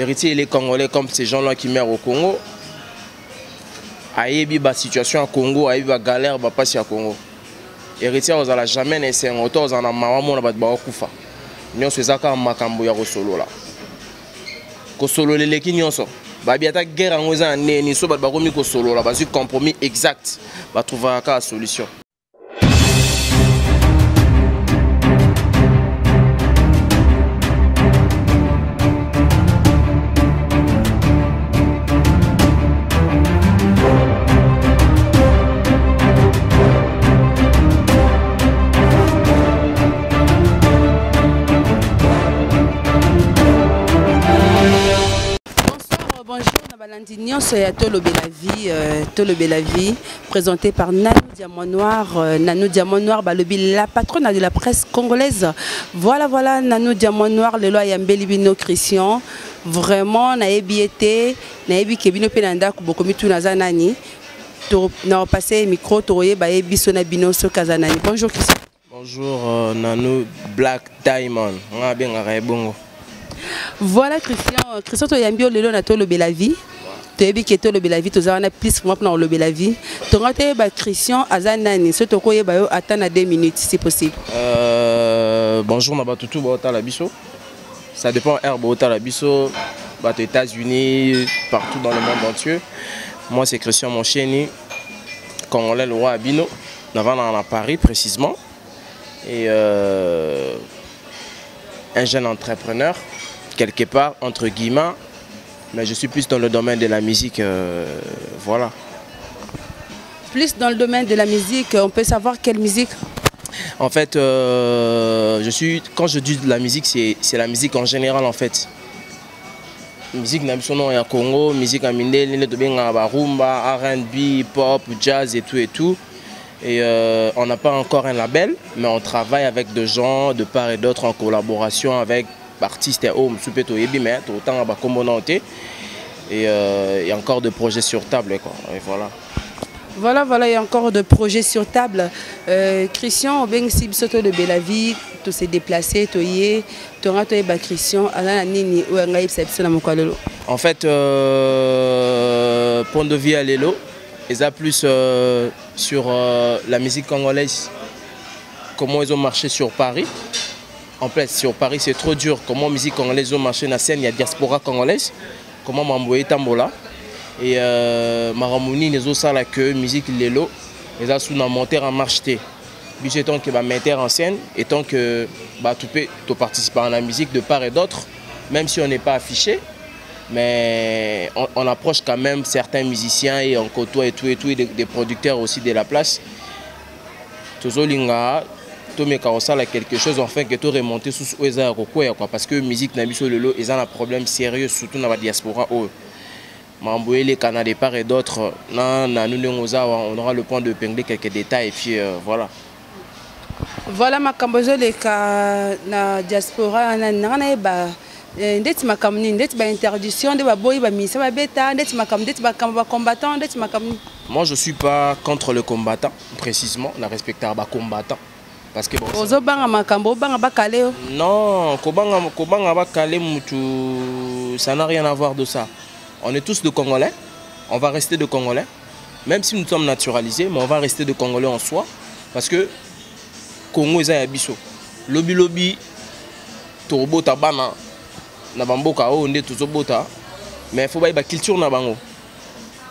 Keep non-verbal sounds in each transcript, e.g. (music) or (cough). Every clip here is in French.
héritier il est congolais comme ces gens-là qui meurent au Congo. Ayebi basituation ya congo ayebi bagalère bapasi ya congo. Héritier ozala jamais na esengo to ozala na mawa mona bato bakokufa nyonso eza kaka makambo ya kosolola kosolola eleki nyonso babi ata guerre yango eza na neni so bato bakomi kosolola bazwi compromis exact. Batrouvaka kaka solution Nabalandi nyonso ya tolobela vie euh, tolobela vie présenté par Nanou Diamant Noir euh, Nanou Diamant Noir balobi la patronne de la presse congolaise. Voilà voilà Nanou Diamant Noir lelo ayambeli bino Christian. Vraiment nayebi ete nayebi ke bino mpe na ndako bokomi tuna aza nani To- na repasse micro tokoyeba ye biso na bino soki aza nani bonjour Christian. Bonjour euh, nanou black diamond. Nga abengaka ye bongo. Voilà christian christian toyambi yo lelo na tolobela vie toyebi ke tolobela vie toza wana plus vraiment mpona kolobela vie. Tonga toyeba christian aza nani? So tokoyeba yo ata na 2 minutes si possible. Euh, bonjour na bato tu baotala biso. Ça dépend air baotala biso. Bato états-unis partout dans le monde entier. Moi c'est christian moncheni congolais le roi abino. Navanda na paris précisément. Et euh, un jeune entrepreneur quelque part entre guillemets mais je suis plus dans le domaine de la musique euh, voilà plus dans le domaine de la musique on peut savoir quelle musique? En fait, euh, je suis, quand je dis de la musique, c'est la musique en général en fait. Musique na biso non ya Congo, musique ya mindele, nde tobenga ba rumba, R&B, pop, jazz et tout et tout. Et euh, on n'a pas encore un label, mais on travaille avec des gens de part et d'autre en collaboration avec artistes et hommes, soupeto yebi mais autant ba kombo na ote. Et euh, il y a encore des projets sur table quoi. Et voilà. voilà voilà il y a encore de projets sur table euh, christian obengisi biso tolobela vie tose déplace toye tonga toyeba christian aza na nini oyo anga yebisa biso na mokolo lelo En fait, euh, point de vue à l'élo, ils ont plus euh, sur euh, la musique congolaise, comment ils ont marché sur Paris. En fait, sur Paris, c'est trop dur. Comment musique congolaise ont marché dans la scène, il y a diaspora congolaise. Comment Mamboé Tambola. Et euh, Maramoni, les autres la que musique l'élo, ils ont sous la monteur en marche. But étant que bah, metteur en scène, étant que bah, tu peux tu participer à la musique de part et d'autre, même si on n'est pas affiché, mais on, approche quand même certains musiciens et on côtoie et tout et tout, et des, des producteurs aussi de la place. Tomeka osala quelque chose enfin que to remonter sous oyo eza ya kokwea quoi parce que musique na biso lelo eza na problème sérieux surtout na badiaspora oyo. Mambo eleka na de part et d'autre na na nous ndenge oza awa on aura le point de pingler quelques détails et puis euh, voilà. Voilà makambo ezoleka na diaspora wana nanga nayeba eh, ndeti makambo nini ndeti bainterdiction nde baboyi bamisa babeta ndeti makambo ndeti makambo bacombattant ndeti makambo nini? Moi je suis pas contre le combattant précisément na respecter ba combattant parce que bon, ozobanga makambo obanga bakale yo Non, Kobanga, Kobanga Bakale Moutou, ça n'a rien à voir de ça. On est tous de Congolais, on va rester de Congolais, même si nous sommes naturalisés, mais on va rester de Congolais en soi, parce que Congo est un biso. Lobby lobby, Torobota Bana, na bamboka oyo nde tozobota mais faut bayeba culture na bango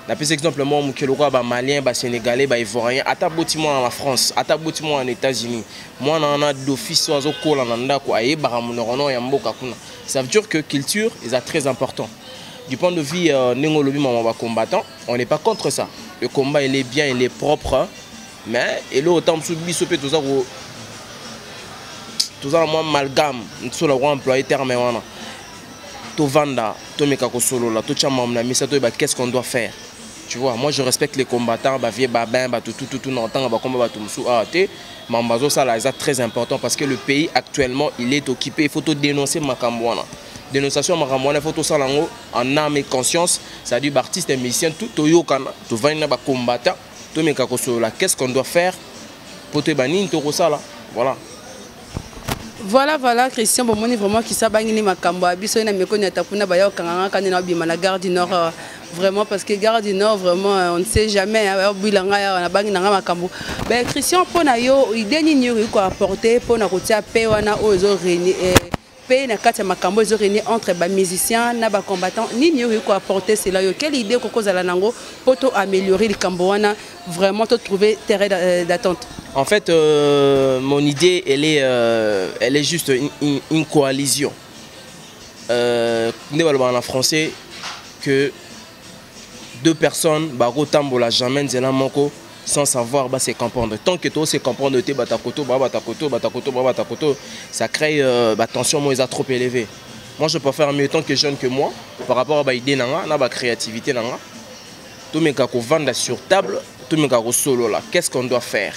napesa exemple moko moke lokola bamalien basénégalais baivoirien ata boti mwana na france. Ata boti mwana na états-unis. Mwana wana d'office oyo azokola na ndako ayebaka monoko no ya mboka kuna. Ça veut dire que culture eza très important. Du point de vue euh, ndenge olobi mama bacombattant on n'est pas contre ça. Le combat il est bien il est propre mais elo autant mosusu biso mpe toza ko toza na mwa amalgame. Ntisola ko employe terme wana tovanda tomeka kosolola totya mamu na misa toyeba qu'est ce qu'on doit faire? Tu vois moi je respecte les combattants bavie babin bato tututu na ntanga bakomba bato mosusu awa te mamu bazosala eza très important parce que le pays actuellement il est occupé il faut todénoncer makambo wana dénonciation ya makambo wana il faut tosala yango en âme et conscience c'est-à-dire baartiste et musicien tout toyokana tovandi na bacombattant tomeka kosolola qu'est ce qu'on doit faire po toyeba nini tokosala voilà voilà voilà christian bomoni vraiment kisa bangini makambo ya biso ye na mekoni ata kuna bayokanganga kani na obima na gare du nord euh, vraiment parce que gare du vraiment euh, on ne sait jamais bangi na ngai makambo. Ben christian nini yo okoki koapporte mpo na kotia pe wana oyo ezoreni mpe na kati ya makambo ezorenie entre bamusicien na bacombattant nini okoki koapporte cela yo. Quelle idée okoki kozala nango mpo to améliorer likambo wana vraiment to trouver terrain euh, d'attente. En fait, euh, mon idée, elle est, elle est juste une, coalition. Euh, français, que deux personnes, baro tambola jamais nzela moko, sans savoir bah, se comprendre. Tant que toi, se comprendre, te batakoto, bah, batakoto, batakoto, bah, batakoto, ça crée euh, bah, tension, moi, trop élevée. Moi, je peux faire mieux tant que jeune que moi, par rapport à bah, idée nanga, na ba créativité nanga. Tout me kako vendre sur table, tout me kako solo là. Qu'est-ce qu'on doit faire?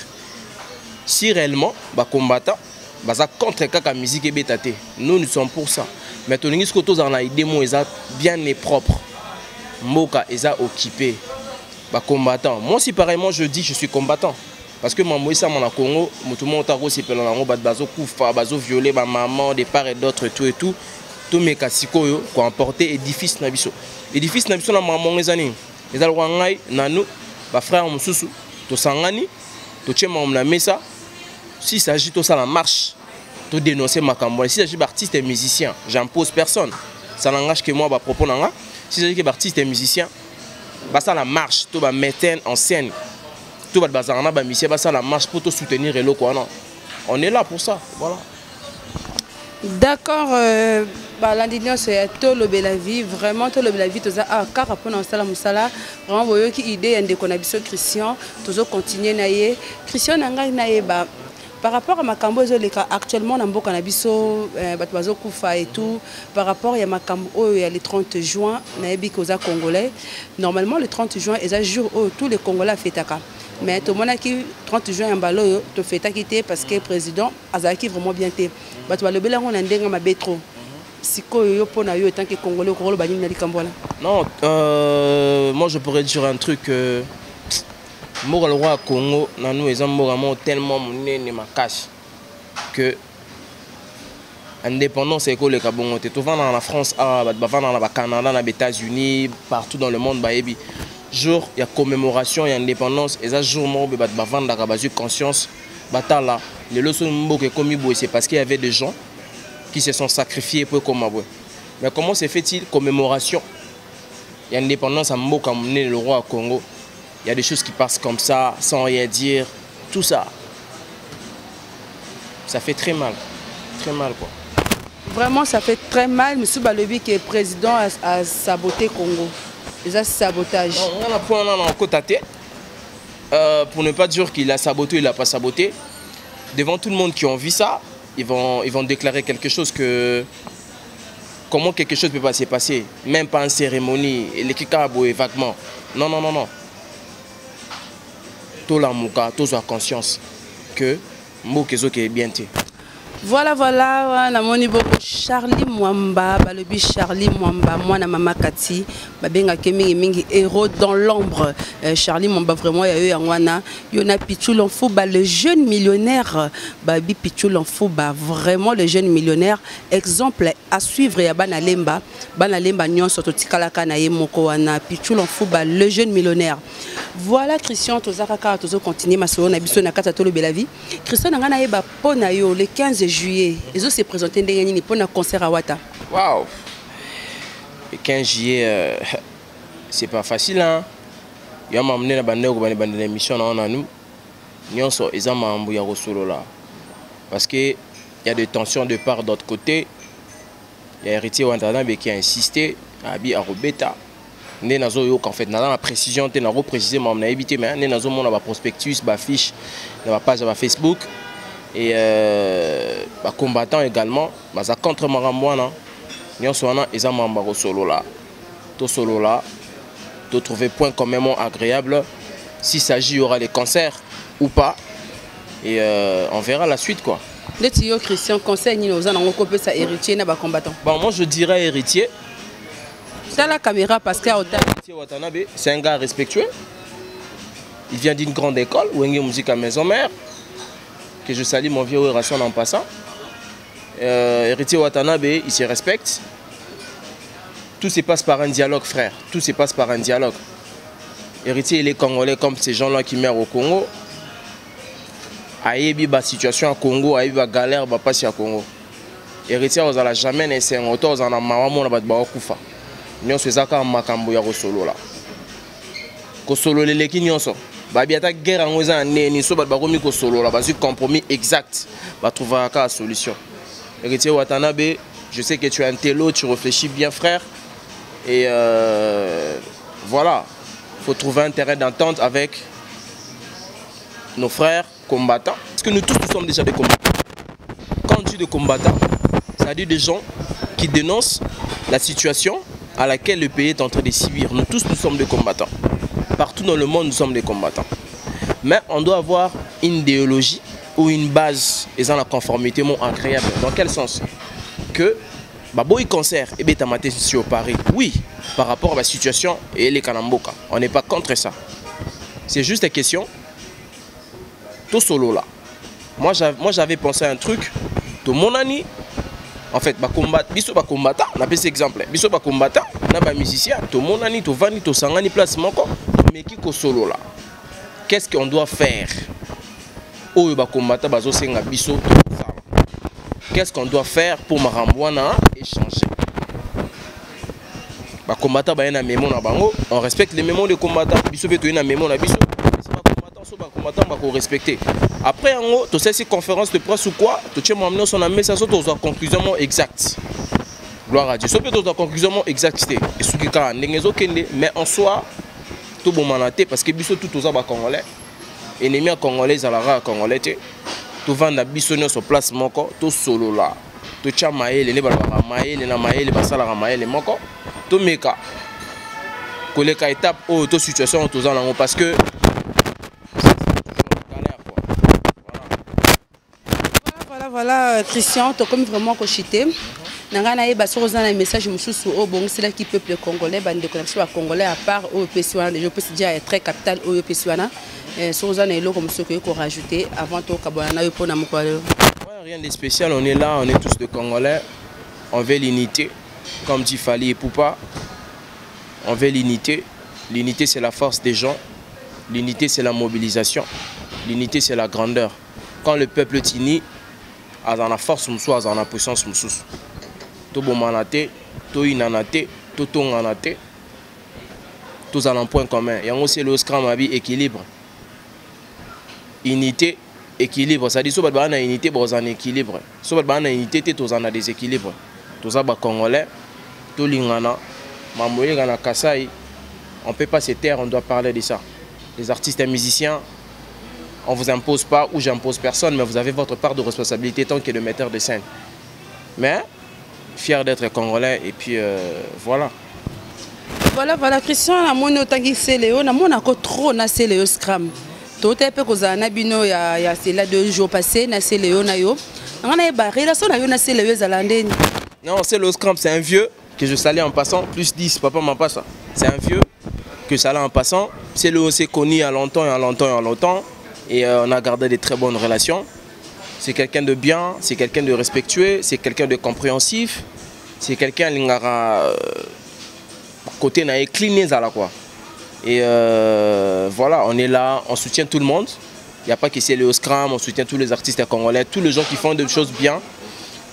si réellement bacombattant baza contre kaka musique ebeta te nous nous sommes pour ça mais tolingi soki tozala na idée mo eza bien et propre mboka eza occupé bacombattant moi si pareillement je dis je suis combattant. Parce que mambo esama na congo moto moko otaka kosepela nango bato bazokufa bazoviole bamaman de part et d'autre tout et tout. Tomeka sikoyo koemporte édifice na biso. Édifice na biso na mamongo eza nini? Eza lokwa ngai nanu bafrère mosusu. Tosangani totie makambo na mesa. S'il s'agit de ça la marche de dénoncer ma campagne s'il s'agit d'artistes et musiciens j'impose personne. Ça n'engage que moi bah propos nanga c'est-à-dire que l'artiste et musicien, ça la marche, tout va mettre en scène, tout va bazar en musicien, ça la marche pour tout soutenir et quoi non. On est là pour ça, voilà. D'accord, euh, bah, l'indignon c'est tout le bel vie, vraiment tout le bel vie, tout ça, ah, car après on s'ala moussala, vraiment, vous voyez qui idée, il y a des connaissances chrétiens, toujours continuer naie, chrétien n'a pas naie, bah, par rapport à makambo ezoleka actuellement na mboka na biso eh, bato bazokufa et tout par rapport ya makambo oyo ya le 30 juin nayebi koza congolais. Normalement le 30 juin eza jour oyo tous les congolais afetaka mais tomonaki 30 juin ya mbala oyo tofetaki te parce que président azalaki vraiment bien te. Bato balobeli yango na ndenge mabe trop sikoyo yo mpo na yo etanke congolais okoloba nini na likambo wana. Non euh, moi je pourrais dire un truc euh... mboka lokwa ya congo nanu eza mboka moko tellement monene makasi que indépendance ekoleka bongo te. Tovandaka na france awa bato bavandaka na bacanada na baétats-unis partout dans le monde bayebi. Jour ya commémoration ya indépendance eza jour moko boye bato bavandaka bazwi conscience batala. Lelo so mboka ekomi boye c'est parce qu'il y avait des gens qui se sont sacrifiés po ekoma boye. Mais comment se fait-il commémoration ya indépendance ya mboka monene le roi ya congo il y a des choses qui passent comme ça, sans rien dire. Tout ça, ça fait très mal. Très mal, quoi. Vraiment, ça fait très mal. M. Balobi, qui est président, a, a saboté Congo. C'est un sabotage. Non, on a point là en côte à tête. Euh, pour ne pas dire qu'il a saboté, il n'a pas saboté. Devant tout le monde qui ont vu ça, ils vont, ils vont déclarer quelque chose que. Comment quelque chose peut pas se passer Même pas en cérémonie, les kikabo vaguement. Non, non, non, non. Tolamuka tozwa conscience que mboka ezokee bien te voilà voilà wana moni boko charlie mwamba balobi charlie mwamba mwana mama kati babengaki mingimingi héros dans l'ombre. Euh, charlie mwamba vraiment ya yo yango wana yo na pichu lomfuba le jeune millionnaire. Babi pichu lomfuba vraiment le jeune millionnaire. Exemple à suivre ya bana lemba bana lemba nyonso totikalaka na ye moko wana le jeune millionnaire. Voilà christian toza kaka tozocontinue masolo na biso na kati ya tolobela vie christian na ngai nayeba mpo na yo le 15 juillet. Ezose présente ndenge nini mpo na concert awata wow le 15 juillet euh, c'est pas facile hein. Ya mamune na bandeko bane bandela émission na wana nu nyonso eza mambo ya kosolola parce que y a des tensions de part d'autre côté. Ya héritier wantana beki a insisté abi akobeta nde nazoyoka en fait naza na précision te nakoprécise mambo nayebi te mais nde nazomona baprospectus bafiche na bapage ya bafacebook et euh, bacombattant également baza contre makambo wana nyonso wana eza mambo ya kosolola tosolola trouver point communément agréable. S'il s'agit y aura les concerts ou pas. Et euh, on verra la suite quoi. Neti yo christian conseil nini oza nango kopesa héritier na bacombattant bon moi je dirais héritier. Tala caméra parce que héritier watanabe c'est un gars respectueux. Il vient d'une grande école wenge musique à maison mère que je salue mon vieux Rassan en passant. Euh, héritier Watanabe, il se respecte. Tout se passe par un dialogue, frère. Tout se passe par un dialogue. Héritier, il est congolais comme ces gens-là qui meurent au Congo. Aïebi, la situation au Congo, aïebi, la galère, va passer au Congo. Héritier, on n'a jamais laissé un retour, on a maman, on a battu Baokoufa. Nous, c'est ça qu'on a makambo ya kosolo là. Kosolo, les léki, nous, ata guerre yango eza na neni so bato bakomi kosolola bazwi compromis exact batrouvaka kaka solution héritier watanabe je sais que tu es un télo tu réfléchis bien frère et euh, voilà faut trouver un terrain d'entente avec nos frères combattants. Parce que nous tous, nous sommes déjà des combattants. Quand on dit des combattants, c'est-à-dire des gens qui dénoncent la situation à laquelle le pays est en train de subir. Nous tous, nous sommes des combattants. Partout dans le monde, nous sommes des combattants. Mais on doit avoir une idéologie ou une base et dans la conformité mon incroyable. Dans quel sens? Que Baboy concert et Betamate sur Paris. Oui, par rapport à la situation et les Kanamboka. On n'est pas contre ça. C'est juste une question tout solo là. Moi j'avais pensé à un truc, tout mon ami, en fait, bah combat, biso ba combattant, on appelle cet exemple. Biso ba combattant, na ba musicien, tout mon ami, tout vani, tout sangani place mais qui ko solo là. Qu'est-ce qu'on doit faire? Qu'est-ce qu'on doit faire pour marambwana échanger? Ba combattant ba na mémo na bango, on respecte les mémos des combattants. Biso conférence de presse ou quoi totie mwamino so na mesa conclusion mo exact gloire à dieu. So conclusion mo exact te. Esuki kaka ndenge ezokende. Mais en soi tobomana te parce que biso tu toza bacongolais ennemi ya congolais ezalaka ya congolais te. Tovanda biso nyonso place moko tosolola. Totya mayele nde balobaka mayele na mayele basalaka mayele moko. Tomeka koleka étape oyo to situation oyo toza nango parce que voilà christian tokomi vraiment kochite na ngai nayeba soki oza na message mosusu oyo obongiselaki peuple congolais bandeko na biso bacongolais à part oyo opesi wana deja opesi dia très capital oyo opesi wana. Soki oza na eloko mosusu okoki korajouter avant tokabwana na yo mpona rien de spécial on est là on est tous de congolais. On veut l'unité comme dit Fali et Poupa. On veut l'unité. L'unité c'est la force des gens. L'unité c'est la mobilisation. L'unité c'est la grandeur. Quand le peuple est uni aza na force mosusu aza na puissance tobomana te toyinana te totongana te. Tozala na point commun. Yango c'est le scram abi équilibre. Unité équilibre. C'est-à-dire so bato baa na unité bozala na équilibre. So bato baa na unité te tozala na déséquilibre toza bacongolais tolingana mambo eyeka na kasai on peut pas se taire on doit parler de ça. Les artistes et musiciens on ne vous impose pas ou j'impose personne, mais vous avez votre part de responsabilité tant que le metteur de scène. Mais fier d'être congolais et puis euh, voilà. Voilà, voilà, Christian, namoni otangi seleo, namoni ako trop na seleo scram. Tote pe kozala na bino ya ya cela deux jours passés na seleo na yo. Ngana eba relation na yo na seleo ezala ndeni? Non, c'est le scram, c'est un vieux que je salue en passant, plus 10, papa m'a pas ça. C'est un vieux que je salue en passant. C'est le s'est connu il y a longtemps, il y a longtemps, il y a longtemps et euh, on a gardé de très bonnes relations. C'est quelqu'un de bien, c'est quelqu'un de respectueux, c'est quelqu'un de compréhensif, c'est quelqu'un qui a côté na incliné à la quoi. Et euh, voilà, on est là, on soutient tout le monde. Il n'y a pas que c'est le Scrum, on soutient tous les artistes congolais, tous les gens qui font des choses bien.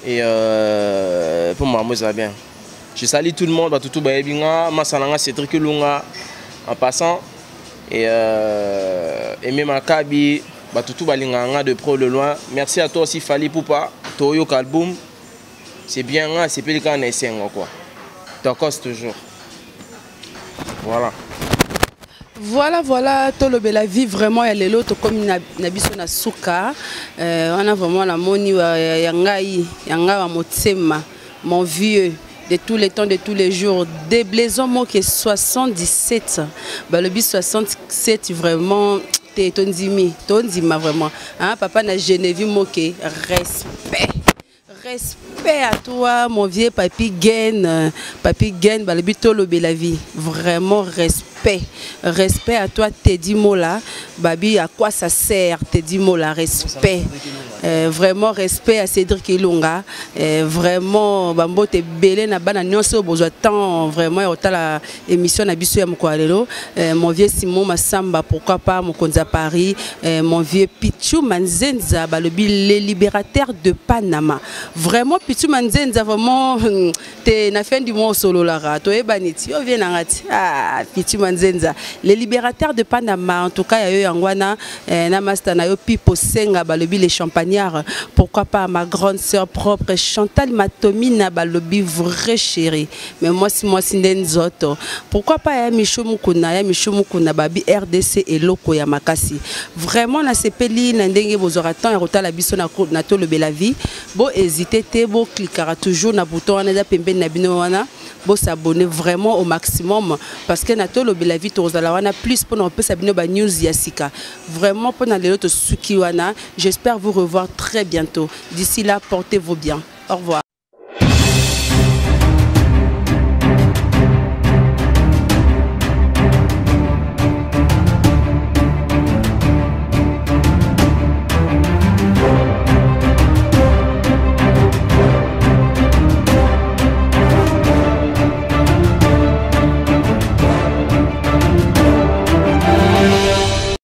Et euh, pour moi, moi, ça va bien. Je salue tout le monde, Batutu Baebinga, Masananga, Cédric Lunga, en passant. Et euh, Makabi, De loin. Merci à toi aussi, Fali Poupa, Toyo Kalboum. C'est bien, c'est plus le cas en quoi. Tokos toujours. Voilà. Voilà, voilà, tolobe la vie vraiment ya lelo tokomi na, na biso na suka euh, wana vraiment la moni ya ngai ya ngai wa motema mon vieux de tous les temps de tous les jours déblaison moke 77 balobi 67 vraiment te tondimi tondima vraiment hein, papa na Geneviève moke respect respect à toi, mon vieux papi Gain. Papi Gain, balobi tolobe la vie. Vraiment respect. Respect à toi, Teddy Mola. Babi, à quoi ça sert, Teddy Mola Respect. Euh, vraiment respect à Cédric Ilunga. Euh, vraiment bambote belé na bana nyonso bozwa temps vraiment ya la émission na biso ya mokolo euh, mon vieux Simon Massamba pourquoi pas mokonza Paris. Euh, mon vieux Pichu Manzenza balobi les libérateurs de Panama. Vraiment Pichu Manzenza vraiment (laughs) te na fin du mois solo la rato e baniti yo vient ngati ah Pichu Manzenza. Les libérateurs de Panama en tout cas ya yo yangwana euh, na master na yo Pipo Senga balobi les pourquoi pas ma grande sœur propre Chantal Matomina balobi vrai chéri mais moi si moi sindenzoto pourquoi pas ya Michou Mukuna ya Michou Mukuna babi RDC et loko ya makasi vraiment na sepeli na ndenge bozora temps ya kotala biso na na to la vie. Bo hésiter te bo cliquera toujours na bouton wana eza pembeni na bino s'abonner vraiment au maximum parce que na to la vie tozala wana plus pour opesa bino ba news ya sika. Vraiment pour na to suki wana. J'espère vous très bientôt. D'ici là portez-vous bien. Au revoir